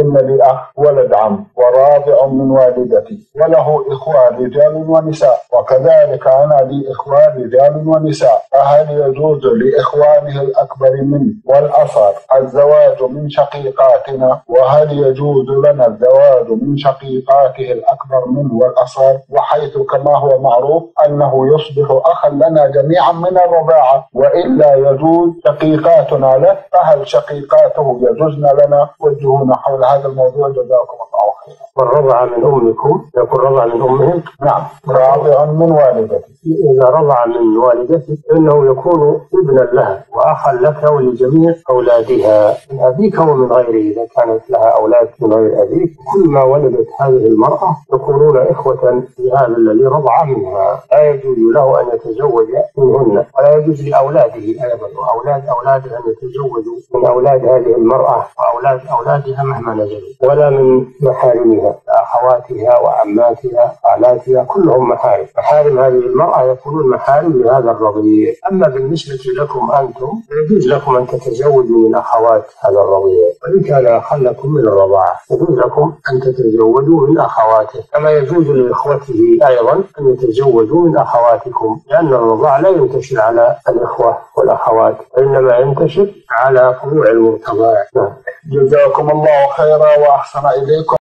إن لي أخ ولد عم ورابع من والدتي وله إخوان رجال ونساء. وكذلك أنا لي إخوان رجال ونساء فهل يجوز لإخوانه الأكبر منه والأصغر الزواج من شقيقاتنا؟ وهل يجوز لنا الزواج من شقيقاته الأكبر منه والأصغر؟ وحيث كما هو معروف أنه يصبح أخا لنا جميعا من الرضاعة وإلا يجوز شقيقاتنا له فهل شقيقاته يجوزن لنا؟ وجهونا حول هذا الموضوع. جزاكم الله خيرا. والرضع من أمكم يكون رضع من أمهم. نعم. راضع من والدتي إذا رضع من والدته فإنه يكون ابنا لها. وأخا لك ولجميع أولادها من أبيك ومن غيره إذا كانت لها أولاد من غير أبيك كل ما ولدت هذه المرأة يكونون إخوة لهذا الذي رضع منها. لا يجوز له أن يتزوج منهن ولا يجوز لأولاده أيضا. وأولاد أولاده أن يتزوجوا من أولاد هذه المرأة وأولاد أولادها مهما نزلوا ولا من محارمها أخواتها وعماتها خالاتها كلهم محارم. محارم هذه المرأة يكونون محارم لهذا الرضيع. أما بالنسبة لكم أنتم يجوز لكم أن تتزوجوا من أخوات هذا الرضيع. وإن كان أخا لكم من الرضاعة يجوز لكم أن تتزوجوا من أخواته. كما يجوز لإخوته أيضا أن يتزوجوا من أخواتكم لأن الرضاع لا ينتشر على الإخوة والأخوات وإنما ينتشر على فروع المرتضى نعم. جزاكم الله خيرا وأحسن إليكم.